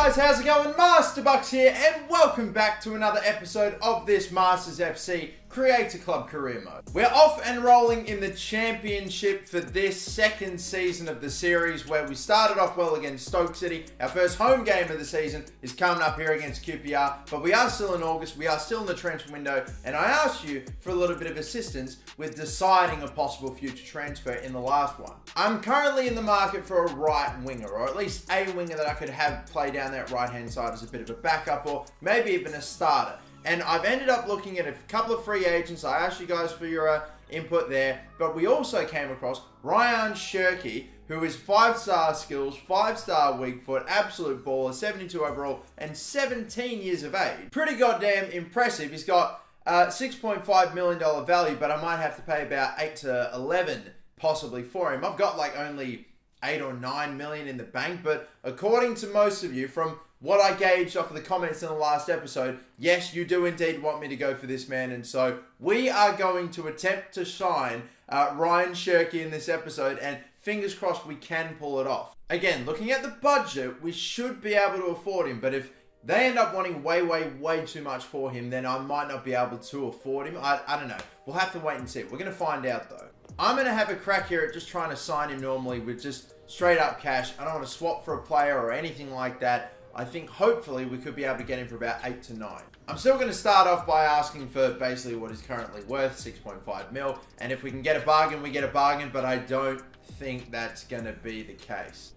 Guys, how's it going? Master Bucks here, and welcome back to another episode of this Masters FC Create A Club Career Mode. We're off and rolling in the championship for this second season of the series where we started off well against Stoke City. Our first home game of the season is coming up here against QPR, but we are still in August, we are still in the transfer window, and I asked you for a little bit of assistance with deciding a possible future transfer in the last one. I'm currently in the market for a right winger, or at least a winger that I could have play down that right hand side as a bit of a backup, or maybe even a starter. And I've ended up looking at a couple of free agents. I asked you guys for your uh, input there. But we also came across Ryan Shirky, who is five star skills, five star weak foot, absolute baller, 72 overall, and 17 years of age. Pretty goddamn impressive. He's got uh, $6.5 million value, but I might have to pay about 8 to 11 possibly for him. I've got like only 8 or 9 million in the bank, but according to most of you, from what I gauged off of the comments in the last episode, yes, you do indeed want me to go for this man. And so we are going to attempt to shine uh, Ryan Shirky in this episode. And fingers crossed we can pull it off. Again, looking at the budget, we should be able to afford him. But if they end up wanting way, way, way too much for him, then I might not be able to afford him. I, I don't know. We'll have to wait and see. We're going to find out though. I'm going to have a crack here at just trying to sign him normally with just straight up cash. I don't want to swap for a player or anything like that. I think hopefully we could be able to get him for about 8 to 9. I'm still going to start off by asking for basically what is currently worth, 6.5 mil. And if we can get a bargain, we get a bargain, but I don't think that's going to be the case.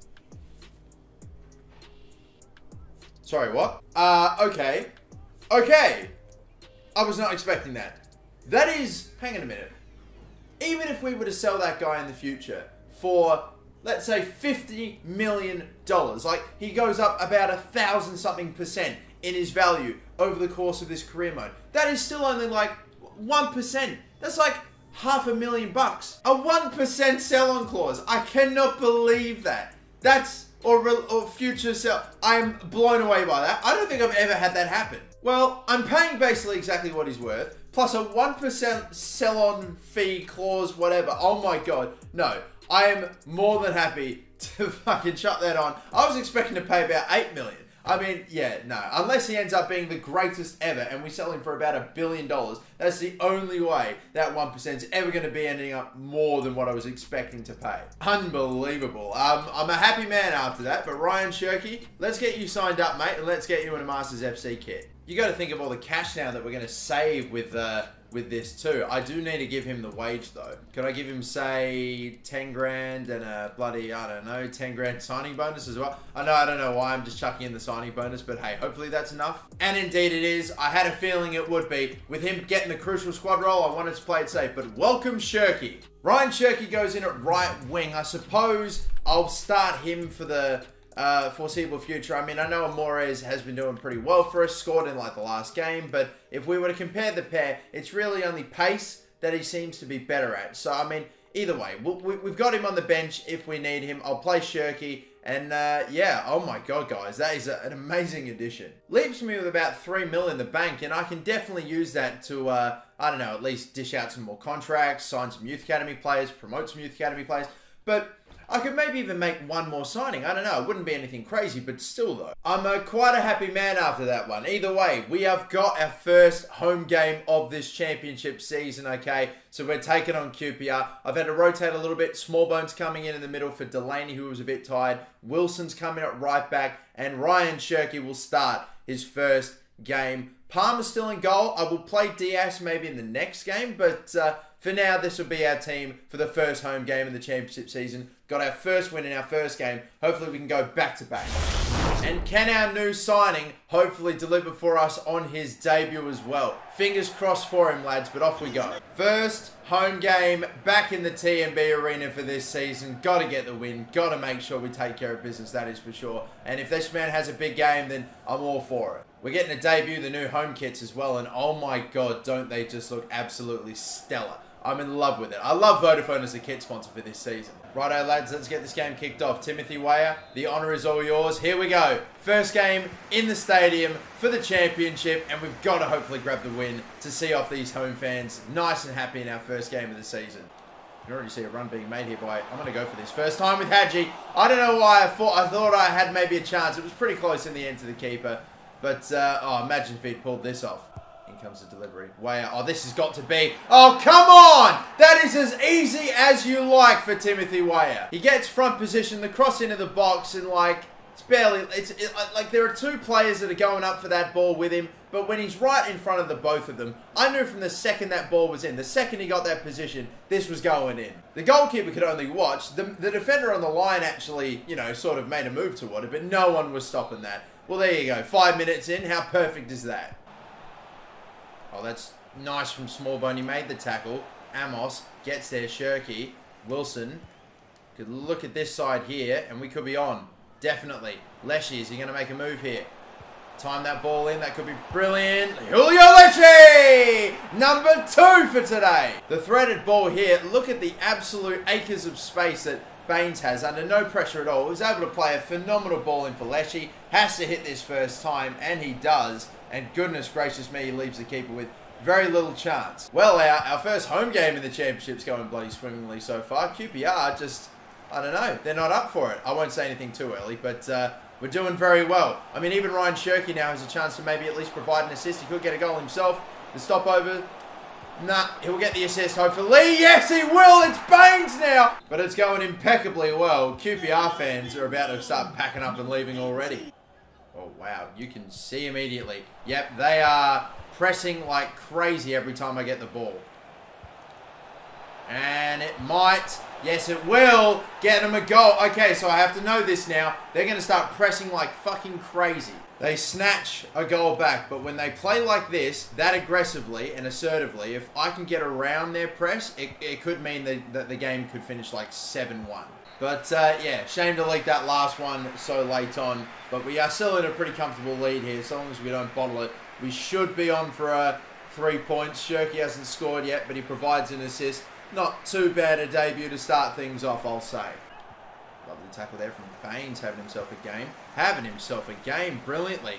Sorry, what? Uh, okay. Okay. I was not expecting that. That is, hang on a minute. Even if we were to sell that guy in the future for let's say $50 million. Like, he goes up about a thousand something percent in his value over the course of this career mode. That is still only like 1%. That's like half a million bucks. A 1% sell on clause. I cannot believe that. That's, or, or future sell. I'm blown away by that. I don't think I've ever had that happen. Well, I'm paying basically exactly what he's worth, plus a 1% sell on fee clause, whatever. Oh my god. No. I am more than happy to fucking shut that on. I was expecting to pay about 8 million. I mean, yeah, no. Unless he ends up being the greatest ever and we sell him for about a billion dollars, that's the only way that 1% is ever going to be ending up more than what I was expecting to pay. Unbelievable. Um, I'm a happy man after that, but Ryan Shirky, let's get you signed up, mate, and let's get you in a Masters FC kit. You got to think of all the cash now that we're going to save with uh, with this too. I do need to give him the wage though. Could I give him say 10 grand and a bloody, I don't know, 10 grand signing bonus as well? I know, I don't know why I'm just chucking in the signing bonus, but hey, hopefully that's enough. And indeed it is. I had a feeling it would be. With him getting the crucial squad role, I wanted to play it safe, but welcome Shirky. Ryan Shirky goes in at right wing. I suppose I'll start him for the uh, foreseeable future. I mean, I know Amores has been doing pretty well for us, scored in like the last game, but if we were to compare the pair, it's really only pace that he seems to be better at. So, I mean, either way, we, have got him on the bench if we need him. I'll play Shirky. And uh, yeah, oh my god, guys, that is a, an amazing addition. Leaves me with about three mil in the bank, and I can definitely use that to, uh, I don't know, at least dish out some more contracts, sign some youth academy players, promote some youth academy players. But I could maybe even make one more signing. I don't know. It wouldn't be anything crazy, but still, though. I'm a, quite a happy man after that one. Either way, we have got our first home game of this championship season, okay? So we're taking on QPR. I've had to rotate a little bit. Smallbone's coming in in the middle for Delaney, who was a bit tired. Wilson's coming at right back. And Ryan Shirky will start his first game. Palmer's still in goal. I will play Diaz maybe in the next game, but... Uh, for now, this will be our team for the first home game in the championship season. Got our first win in our first game. Hopefully, we can go back to back. And can our new signing hopefully deliver for us on his debut as well? Fingers crossed for him, lads, but off we go. First home game back in the TMB arena for this season. Got to get the win. Got to make sure we take care of business, that is for sure. And if this man has a big game, then I'm all for it. We're getting to debut the new home kits as well, and oh my god, don't they just look absolutely stellar. I'm in love with it. I love Vodafone as a kit sponsor for this season. Righto, lads, let's get this game kicked off. Timothy Weah, the honour is all yours. Here we go. First game in the stadium for the championship, and we've got to hopefully grab the win to see off these home fans nice and happy in our first game of the season. You can already see a run being made here by, I'm going to go for this. First time with Hagi. I don't know why I thought, I thought I had maybe a chance. It was pretty close in the end to the keeper. But, uh, oh, imagine if he'd pulled this off. Comes the delivery. Way. Oh, this has got to be. Oh, come on! That is as easy as you like for Timothy Weah. He gets front position, the cross into the box, and like, it's barely, it's it, uh, like there are two players that are going up for that ball with him, but when he's right in front of the both of them, I knew from the second that ball was in, the second he got that position, this was going in. The goalkeeper could only watch. The, the defender on the line actually, you know, sort of made a move toward it, but no one was stopping that. Well, there you go. Five minutes in. How perfect is that? Oh, that's nice from Smallbone. He made the tackle. Amos gets there. Shirky. Wilson. Could look at this side here, and we could be on. Definitely. Leshy, is he going to make a move here? Time that ball in. That could be brilliant. Julio Leshy! Number two for today. The threaded ball here. Look at the absolute acres of space that Baines has under no pressure at all. He's able to play a phenomenal ball in for Leshy. Has to hit this first time, and he does. And goodness gracious me, he leaves the keeper with very little chance. Well, our, our first home game in the championship's going bloody swimmingly so far. QPR just I don't know. They're not up for it. I won't say anything too early, but uh, we're doing very well. I mean, even Ryan Shirky now has a chance to maybe at least provide an assist. He could get a goal himself. The stopover, nah, he'll get the assist hopefully. Yes, he will. It's Baines now. But it's going impeccably well. QPR fans are about to start packing up and leaving already. Oh, wow. You can see immediately. Yep, they are pressing like crazy every time I get the ball. And it might Yes, it will get them a goal. Okay, so I have to know this now. They're going to start pressing like fucking crazy. They snatch a goal back, but when they play like this, that aggressively and assertively, if I can get around their press, it, it could mean that, that the game could finish like 7-1. But uh, yeah, shame to leak that last one so late on. But we are still in a pretty comfortable lead here, so long as we don't bottle it. We should be on for a three points. Shirky hasn't scored yet, but he provides an assist. Not too bad a debut to start things off, I'll say. Lovely tackle there from Baines, having himself a game. Having himself a game brilliantly.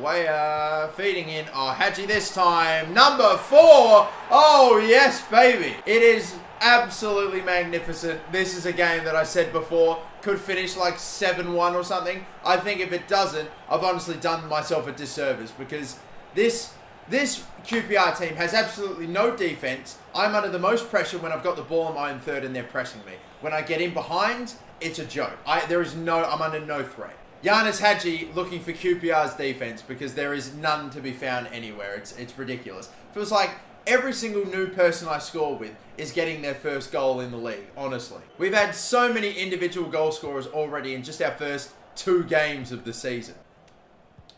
Weah feeding in. Oh, Hagi this time. Number four. Oh, yes, baby. It is absolutely magnificent. This is a game that I said before could finish like 7-1 or something. I think if it doesn't, I've honestly done myself a disservice because this this QPR team has absolutely no defense. I'm under the most pressure when I've got the ball on my own third and they're pressing me. When I get in behind, it's a joke. I, there is no, I'm under no threat. Ianis Hagi looking for QPR's defense because there is none to be found anywhere. It's, it's ridiculous. Feels like every single new person I score with is getting their first goal in the league, honestly. We've had so many individual goal scorers already in just our first two games of the season.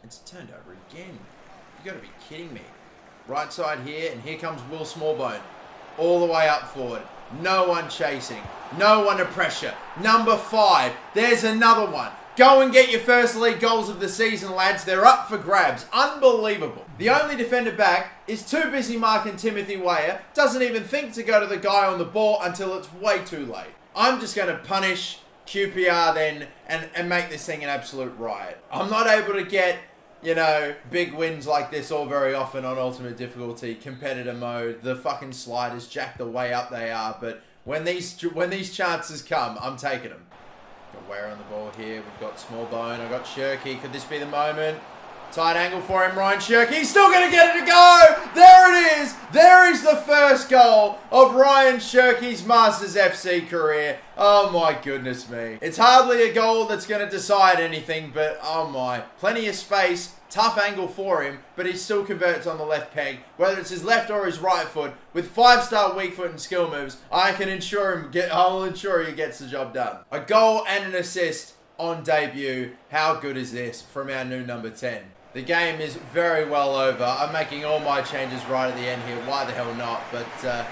It's turned over again. You gotta be kidding me. Right side here, and here comes Will Smallbone. All the way up forward. No one chasing. No one to pressure. Number five. There's another one. Go and get your first league goals of the season, lads. They're up for grabs. Unbelievable. The only defender back is too busy marking Timothy Weah. Doesn't even think to go to the guy on the ball until it's way too late. I'm just going to punish QPR then and, and make this thing an absolute riot. I'm not able to get you know, big wins like this all very often on ultimate difficulty, competitor mode. The fucking sliders jack the way up they are, but when these when these chances come, I'm taking them. Got Weah on the ball here. We've got Smallbone. I've got Shirky. Could this be the moment? Tight angle for him, Ryan Shirky. He's still going to get it to go. There it is. There is the first goal of Ryan Shirky's Masters FC career. Oh my goodness me. It's hardly a goal that's going to decide anything, but oh my. Plenty of space. Tough angle for him, but he still converts on the left peg. Whether it's his left or his right foot, with five-star weak foot and skill moves, I can ensure him. Get, I'll ensure he gets the job done. A goal and an assist on debut. How good is this from our new number 10? The game is very well over. I'm making all my changes right at the end here. Why the hell not? But uh,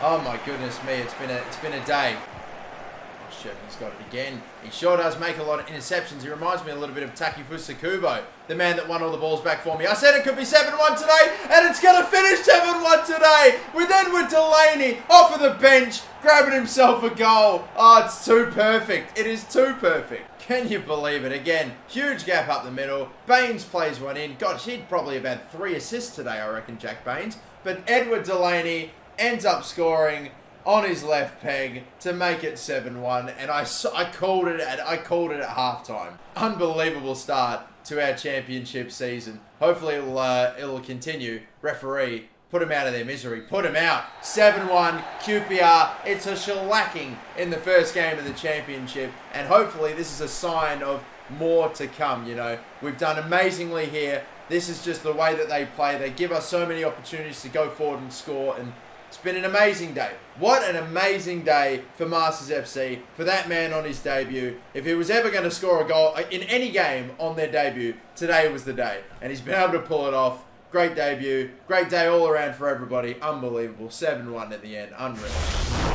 oh my goodness me, it's been a it's been a day. Oh shit, he's got it again. He sure does make a lot of interceptions. He reminds me a little bit of Takefusa Kubo, the man that won all the balls back for me. I said it could be 7-1 today, and it's going to finish 7-1 today We then with Delaney off of the bench, grabbing himself a goal. Oh, it's too perfect. It is too perfect. Can you believe it? Again, huge gap up the middle. Baines plays one in. God, he'd probably have had three assists today, I reckon, Jack Baines. But Edward Delaney ends up scoring. on his left peg to make it 7-1 and I, I called it at I called it at halftime. Unbelievable start to our championship season. Hopefully it'll uh, it'll continue. Referee Put them out of their misery. Put them out. 7-1 QPR. It's a shellacking in the first game of the championship. And hopefully this is a sign of more to come, you know. We've done amazingly here. This is just the way that they play. They give us so many opportunities to go forward and score. And it's been an amazing day. What an amazing day for Masters FC, for that man on his debut. If he was ever going to score a goal in any game on their debut, today was the day. And he's been able to pull it off. Great debut. Great day all around for everybody. Unbelievable. 7-1 at the end. Unreal.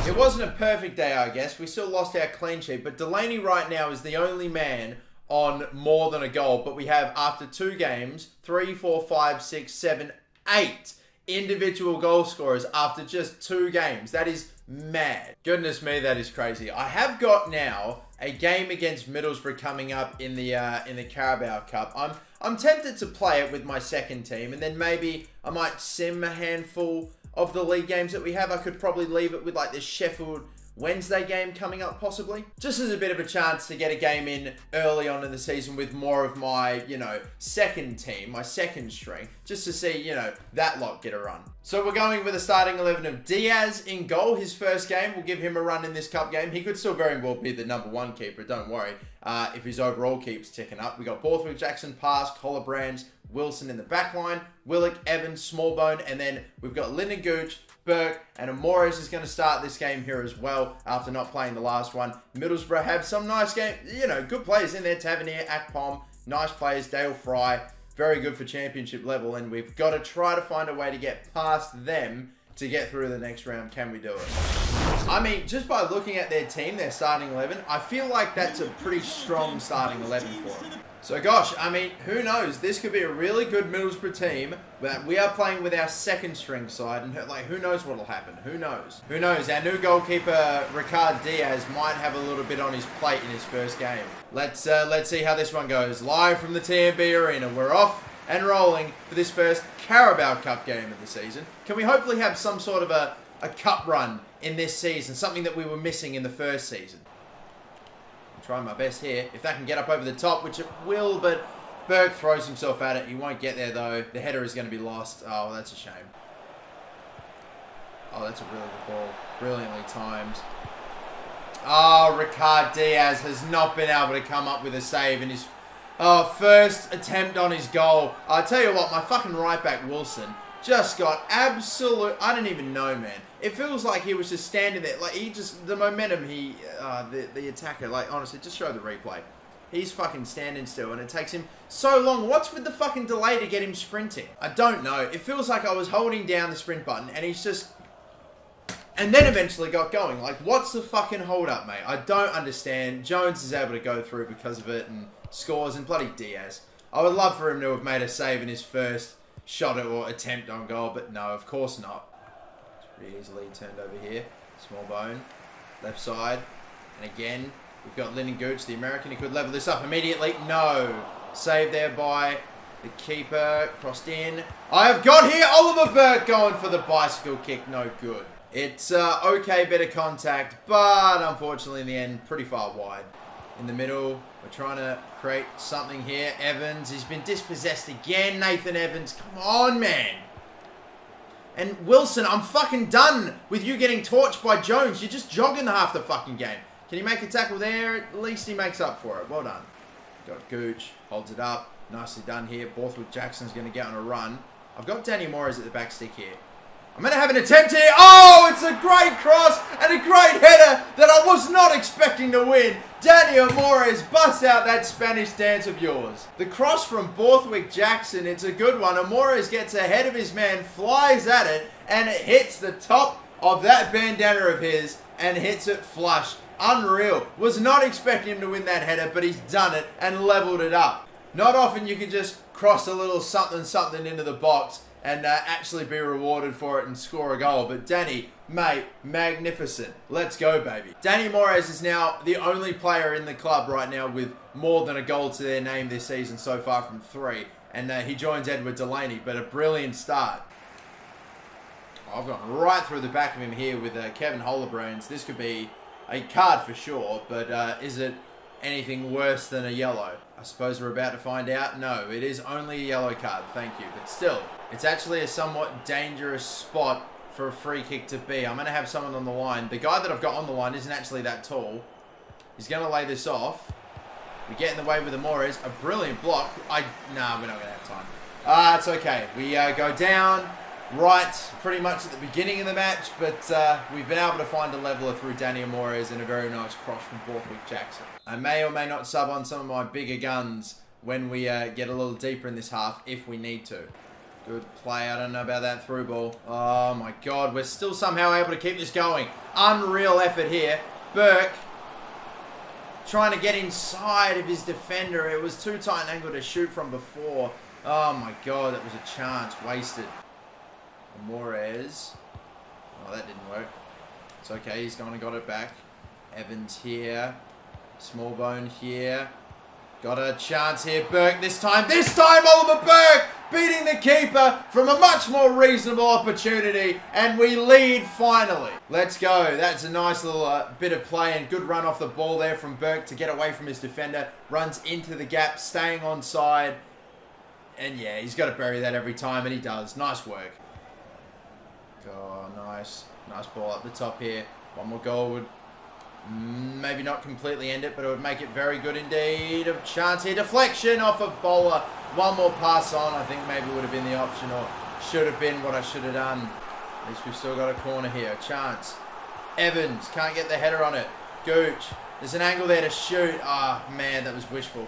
It wasn't a perfect day, I guess. We still lost our clean sheet. But Delaney right now is the only man on more than a goal. But we have, after two games, three, four, five, six, seven, eight individual goal scorers after just two games. That is mad. Goodness me, that is crazy. I have got now a game against Middlesbrough coming up in the uh, in the Carabao Cup. I'm I'm tempted to play it with my second team, and then maybe I might sim a handful of the league games that we have. I could probably leave it with like the Sheffield Wednesday game coming up, possibly. Just as a bit of a chance to get a game in early on in the season with more of my, you know, second team, my second string, just to see, you know, that lot get a run. So we're going with a starting 11 of Diaz in goal. His first game will give him a run in this cup game. He could still very well be the number one keeper, don't worry, uh, if his overall keeps ticking up. We got Borthwick, Jackson, Pask, Hollebrands, Wilson in the back line, Willock, Evans, Smallbone, and then we've got Lynden Gooch, Burke, and Amores is going to start this game here as well after not playing the last one. Middlesbrough have some nice game, you know, good players in there. Tavernier, Akpom, nice players. Dael Fry, very good for championship level, and we've got to try to find a way to get past them to get through the next round. Can we do it? I mean, just by looking at their team, their starting 11, I feel like that's a pretty strong starting 11 for them. So gosh, I mean, who knows? This could be a really good Middlesbrough team, but we are playing with our second string side, and like, who knows what'll happen? Who knows? Who knows? Our new goalkeeper, Ricard Diaz, might have a little bit on his plate in his first game. Let's uh, let's see how this one goes. Live from the TMB Arena, we're off and rolling for this first Carabao Cup game of the season. Can we hopefully have some sort of a, a cup run in this season, something that we were missing in the first season? Trying my best here. If that can get up over the top, which it will, but Berg throws himself at it. He won't get there, though. The header is going to be lost. Oh, that's a shame. Oh, that's a really good ball. Brilliantly timed. Oh, Ricard Diaz has not been able to come up with a save in his oh, first attempt on his goal. I tell you what, my fucking right back, Wilson, just got absolute. I don't even know, man. It feels like he was just standing there, like he just the momentum. He, uh, the the attacker, like honestly, just show the replay. He's fucking standing still, and it takes him so long. What's with the fucking delay to get him sprinting? I don't know. It feels like I was holding down the sprint button, and he's just. And then eventually got going. Like, what's the fucking hold up, mate? I don't understand. Jones is able to go through because of it and scores, and bloody Diaz. I would love for him to have made a save in his first shot or attempt on goal, but no, of course not. Pretty easily turned over here. Smallbone, left side, and again, we've got Lynden Gooch, the American, He could level this up immediately. No. Saved there by the keeper, crossed in. I have got here Oliver Burke going for the bicycle kick, no good. It's uh, okay better contact, but unfortunately in the end, pretty far wide. In the middle, we're trying to create something here. Evans, he's been dispossessed again. Nathan Evans, come on, man. And Wilson, I'm fucking done with you getting torched by Jones. You're just jogging half the fucking game. Can he make a tackle there? At least he makes up for it. Well done. Got Gooch, holds it up. Nicely done here. Borthwick Jackson's going to get on a run. I've got Danny Morris at the back stick here. I'm going to have an attempt here. Oh, it's a great cross and a great header I was not expecting to win. Danny Amores busts out that Spanish dance of yours. The cross from Borthwick Jackson, it's a good one. Amores gets ahead of his man, flies at it, and it hits the top of that bandana of his and hits it flush. Unreal. Was not expecting him to win that header, but he's done it and leveled it up. Not often you can just cross a little something something into the box and uh, actually be rewarded for it and score a goal. But Danny, mate, magnificent. Let's go, baby. Danny Morez is now the only player in the club right now with more than a goal to their name this season so far from three. And uh, he joins Edward Delaney, but a brilliant start. I've gone right through the back of him here with uh, Kevin Hollerbrands. This could be a card for sure, but uh, is it anything worse than a yellow? I suppose we're about to find out. No, it is only a yellow card, thank you. But still, it's actually a somewhat dangerous spot for a free kick to be. I'm going to have someone on the line. The guy that I've got on the line isn't actually that tall. He's going to lay this off. We get in the way with Amores. A brilliant block. I Nah, we're not going to have time. Ah, uh, it's okay. We uh, go down right pretty much at the beginning of the match, but uh, we've been able to find a leveler through Danny Amores and a very nice cross from Borthwick Jackson. I may or may not sub on some of my bigger guns when we uh, get a little deeper in this half, if we need to. Good play. I don't know about that through ball. Oh my god, we're still somehow able to keep this going. Unreal effort here. Burke trying to get inside of his defender. It was too tight an angle to shoot from before. Oh my god, that was a chance wasted. Mores. Oh, that didn't work. It's okay, he's gone and got it back. Evans here. Smallbone here. Got a chance here. Burke this time. This time, Oliver Burke beating the keeper from a much more reasonable opportunity. And we lead finally. Let's go. That's a nice little uh, bit of play and good run off the ball there from Burke to get away from his defender. Runs into the gap, staying on side. And yeah, he's got to bury that every time, and he does. Nice work. Oh, nice. Nice ball up the top here. One more goal would maybe not completely end it, but it would make it very good indeed. A chance here. Deflection off of Bola. One more pass on. I think maybe would have been the option or should have been what I should have done. At least we've still got a corner here. A chance. Evans can't get the header on it. Gooch. There's an angle there to shoot. Ah, oh, man, that was wishful.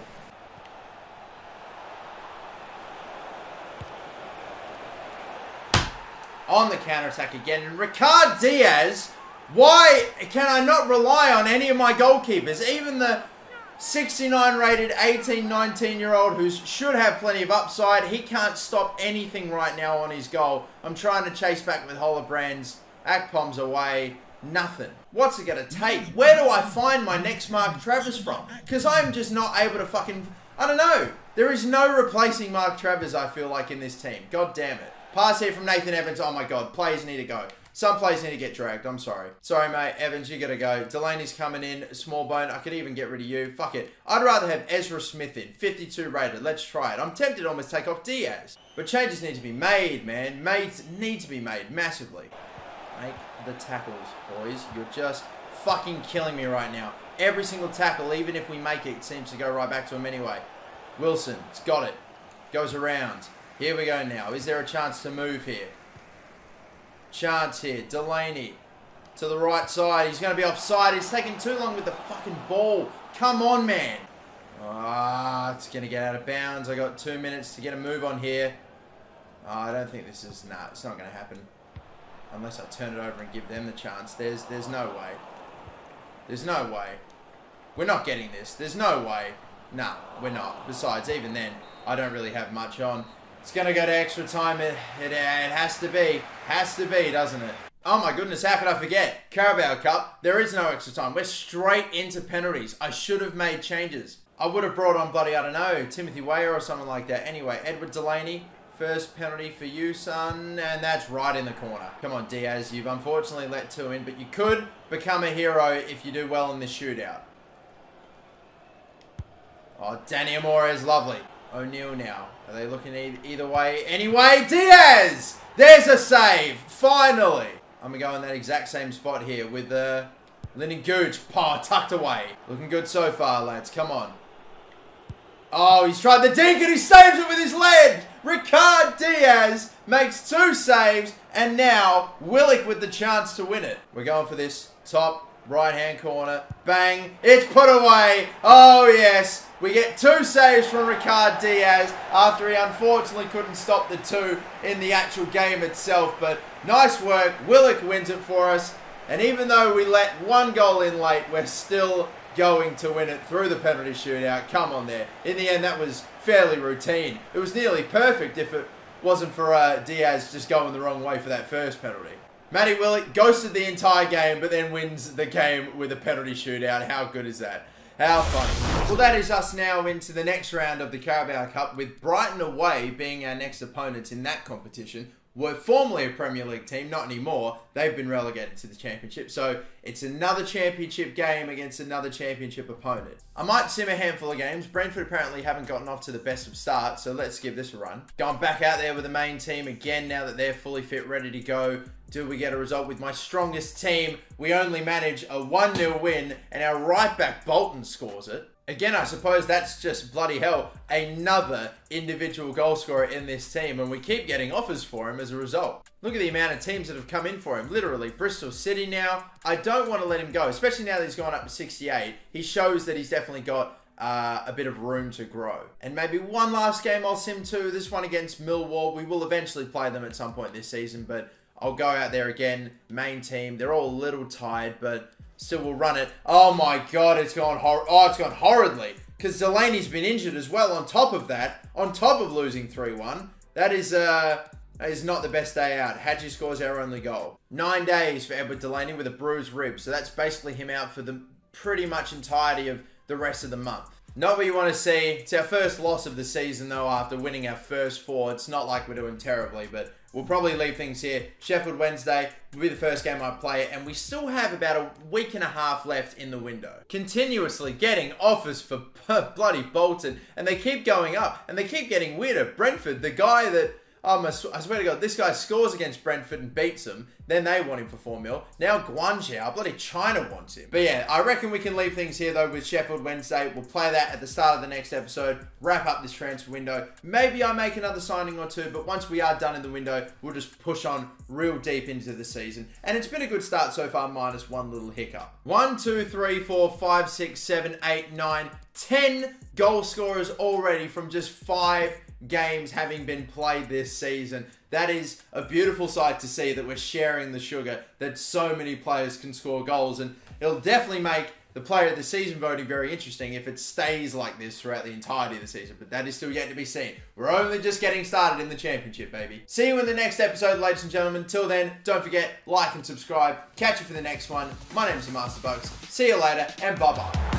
on the counter-attack again. And Ricard Diaz, why can I not rely on any of my goalkeepers? Even the 69 rated 18, 19 year old who should have plenty of upside. He can't stop anything right now on his goal. I'm trying to chase back with Hollerbrands. Akpom's away. Nothing. What's it going to take? Where do I find my next Mark Travers from? Because I'm just not able to fucking... I don't know. There is no replacing Mark Travers, I feel like, in this team. God damn it. Pass here from Nathan Evans. Oh my god, players need to go. Some players need to get dragged. I'm sorry. Sorry, mate. Evans, you gotta go. Delaney's coming in. Smallbone. I could even get rid of you. Fuck it. I'd rather have Ezra Smith in. 52 rated. Let's try it. I'm tempted to almost take off Diaz. But changes need to be made, man. Made need to be made massively. Make the tackles, boys. You're just fucking killing me right now. Every single tackle, even if we make it, seems to go right back to him anyway. Wilson, it's got it. Goes around. Here we go now. Is there a chance to move here? Chance here. Delaney to the right side. He's going to be offside. He's taking too long with the fucking ball. Come on, man. Ah, it's going to get out of bounds. I got two minutes to get a move on here. Oh, I don't think this is... Nah, it's not going to happen. Unless I turn it over and give them the chance. There's, there's no way. There's no way. We're not getting this. There's no way. Nah, we're not. Besides, even then, I don't really have much on. It's going to go to extra time. It, it, it has to be. Has to be, doesn't it? Oh my goodness, how could I forget? Carabao Cup, there is no extra time. We're straight into penalties. I should have made changes. I would have brought on bloody, I don't know, Timothy Weah or someone like that. Anyway, Edward Delaney, first penalty for you, son. And that's right in the corner. Come on, Diaz, you've unfortunately let two in, but you could become a hero if you do well in this shootout. Oh, Danny Amore is lovely. O'Neill now. Are they looking either way? Anyway, Diaz! There's a save! Finally! I'm going to go in that exact same spot here with uh, Lynden Gooch. Paw tucked away. Looking good so far, lads. Come on. Oh, he's tried the dink and he saves it with his leg! Ricard Diaz makes two saves and now Willock with the chance to win it. We're going for this top right hand corner. Bang. It's put away. Oh, yes. We get two saves from Ricard Diaz after he unfortunately couldn't stop the two in the actual game itself. But nice work. Willock wins it for us. And even though we let one goal in late, we're still going to win it through the penalty shootout. Come on there. In the end, that was fairly routine. It was nearly perfect if it wasn't for uh, Diaz just going the wrong way for that first penalty. Matty Willock ghosted the entire game, but then wins the game with a penalty shootout. How good is that? How fun. Well, that is us now into the next round of the Carabao Cup with Brighton away being our next opponents in that competition. Were formerly a Premier League team, not anymore. They've been relegated to the Championship. So it's another Championship game against another Championship opponent. I might sim a handful of games. Brentford apparently haven't gotten off to the best of starts, so let's give this a run. Going back out there with the main team again now that they're fully fit, ready to go. Do we get a result with my strongest team? We only manage a 1-0 win, and our right back Bolton scores it. Again, I suppose that's just bloody hell another individual goal scorer in this team, and we keep getting offers for him as a result. Look at the amount of teams that have come in for him. Literally, Bristol City now. I don't want to let him go, especially now that he's gone up to 68. He shows that he's definitely got uh, a bit of room to grow. And maybe one last game I'll sim to. This one against Millwall. We will eventually play them at some point this season, but I'll go out there again. Main team. They're all a little tired, but Still will run it. Oh my god, it's gone hor- Oh, it's gone horridly. Because Delaney's been injured as well on top of that. On top of losing 3-1. That is uh that is not the best day out. Hagi scores our only goal. Nine days for Edward Delaney with a bruised rib. So that's basically him out for the pretty much entirety of the rest of the month. Not what you want to see. It's our first loss of the season, though, after winning our first four. It's not like we're doing terribly, but we'll probably leave things here. Sheffield Wednesday will be the first game I play, and we still have about a week and a half left in the window. Continuously getting offers for bloody Bolton, and they keep going up, and they keep getting weirder. Brentford, the guy that um, I swear to God, this guy scores against Brentford and beats them. Then they want him for 4 mil. Now Guangzhou, bloody China wants him. But yeah, I reckon we can leave things here though with Sheffield Wednesday. We'll play that at the start of the next episode, wrap up this transfer window. Maybe I make another signing or two, but once we are done in the window, we'll just push on real deep into the season. And it's been a good start so far, minus one little hiccup. One, two, three, four, five, six, seven, eight, nine, ten goal scorers already from just five games having been played this season. That is a beautiful sight to see that we're sharing the sugar, that so many players can score goals. And it'll definitely make the player of the season voting very interesting if it stays like this throughout the entirety of the season. But that is still yet to be seen. We're only just getting started in the championship, baby. See you in the next episode, ladies and gentlemen. Till then, don't forget, like and subscribe. Catch you for the next one. My name is Master Bucks. See you later, and bye-bye.